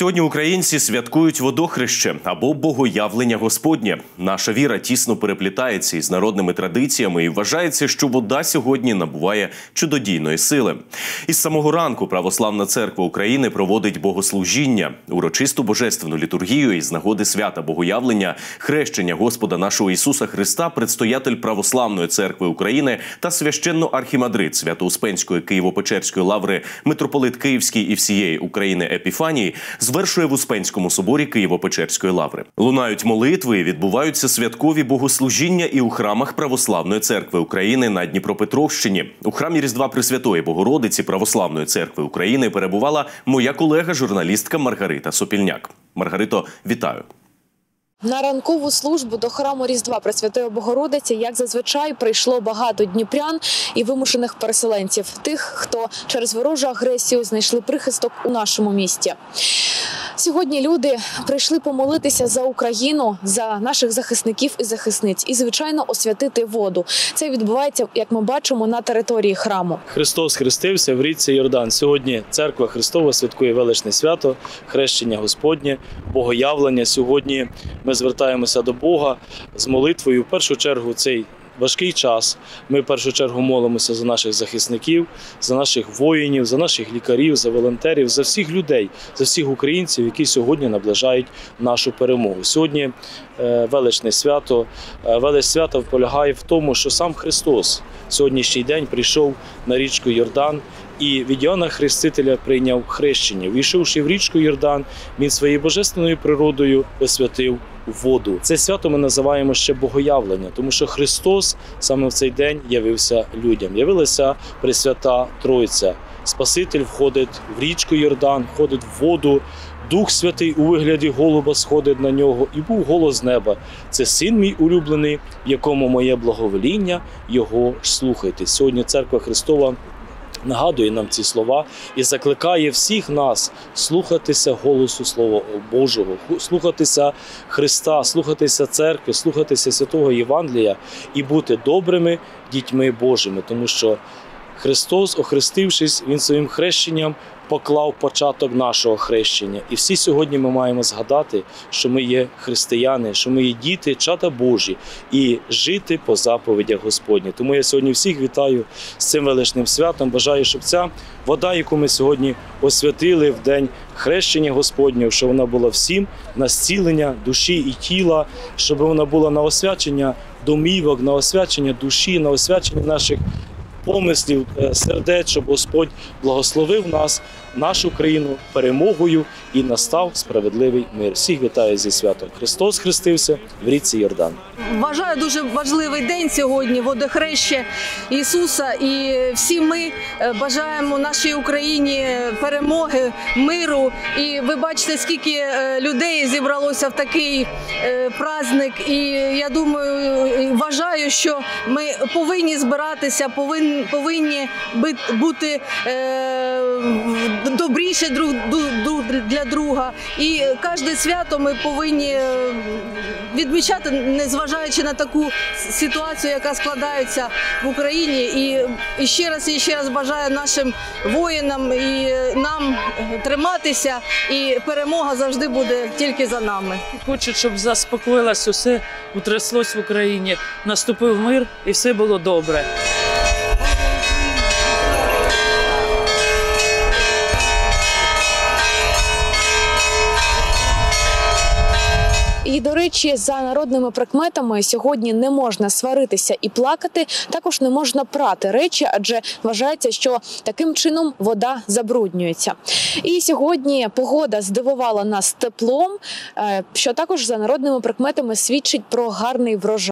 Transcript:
Сьогодні українці святкують водохреще або богоявлення Господнє. Наша віра тісно переплітається із народними традиціями і вважається, що вода сьогодні набуває чудодійної сили. Із самого ранку Православна церква України проводить богослужіння, урочисту божественну літургію із нагоди свята Богоявлення, хрещення Господа нашого Ісуса Христа, предстоятель Православної церкви України та священно архімадрид Свято-Успенської Києво-Печерської лаври митрополит Київський і всієї України Епіфанії звершує в Успенському соборі Києво-Печерської лаври. Лунають молитви, відбуваються святкові богослужіння і у храмах Православної церкви України на Дніпропетровщині. У храмі Різдва Пресвятої Богородиці Православної церкви України перебувала моя колега, журналістка Маргарита Сопільняк. Маргарито, вітаю. На ранкову службу до храму Різдва Пресвятої Богородиці, як зазвичай, прийшло багато дніпрян і вимушених переселенців, тих, хто через ворожу агресію знайшли прихисток у нашому місті. Сьогодні люди прийшли помолитися за Україну, за наших захисників і захисниць, і звичайно освятити воду. Це відбувається, як ми бачимо, на території храму. Христос хрестився в річці Йордан. Сьогодні церква Христова святкує величне свято, хрещення Господнє, богоявлення. Сьогодні ми звертаємося до Бога з молитвою. В першу чергу цей важкий час. Ми в першу чергу молимося за наших захисників, за наших воїнів, за наших лікарів, за волонтерів, за всіх людей, за всіх українців, які сьогодні наближають нашу перемогу. Сьогодні е, величне свято. Е, Велич свято полягає в тому, що сам Христос сьогоднішній день прийшов на річку Йордан. І від Іоанна Хрестителя прийняв хрещення. Війшовши в річку Йордан, він своєю божественною природою освятив воду. Це свято ми називаємо ще богоявлення, тому що Христос саме в цей день явився людям. Явилася Пресвята Тройця. Спаситель входить в річку Йордан, входить в воду. Дух Святий у вигляді голуба сходить на нього, і був голос неба. Це син мій улюблений, в якому моє благовоління, його слухайте. Сьогодні церква Христова нагадує нам ці слова і закликає всіх нас слухатися голосу Слова Божого, слухатися Христа, слухатися церкви, слухатися святого Євангелія і бути добрими дітьми Божими, тому що Христос, охрестившись, Він своїм хрещенням поклав початок нашого хрещення. І всі сьогодні ми маємо згадати, що ми є християни, що ми є діти, чата Божі, і жити по заповідях Господні. Тому я сьогодні всіх вітаю з цим величним святом. Бажаю, щоб ця вода, яку ми сьогодні освятили в день хрещення Господнього, щоб вона була всім на зцілення душі і тіла, щоб вона була на освячення домівок, на освячення душі, на освячення наших помислів, е, сердець, щоб Господь благословив нас, нашу країну перемогою і настав справедливий мир. Всіх вітаю зі святом. Христос хрестився в річці Йордан. Вважаю дуже важливий день сьогодні, водохреще Ісуса. І всі ми е, бажаємо нашій Україні перемоги, миру. І ви бачите, скільки е, людей зібралося в такий праздник. І я думаю, вважаю, що ми повинні збиратися, повинні, повинні бути е, добріше друг ду- для друга. І кожне свято ми повинні е, відмічати, незважаючи на таку ситуацію, яка складається в Україні. І, і ще раз і ще раз бажаю нашим воїнам і нам триматися, і перемога завжди буде тільки за нами. Хочуть, щоб заспокоїлось усе, утряслось в Україні, наступив мир і все було добре. До речі, за народними прикметами сьогодні не можна сваритися і плакати. Також не можна прати речі, адже вважається, що таким чином вода забруднюється. І сьогодні погода здивувала нас теплом, е, що також за народними прикметами свідчить про гарний врожай.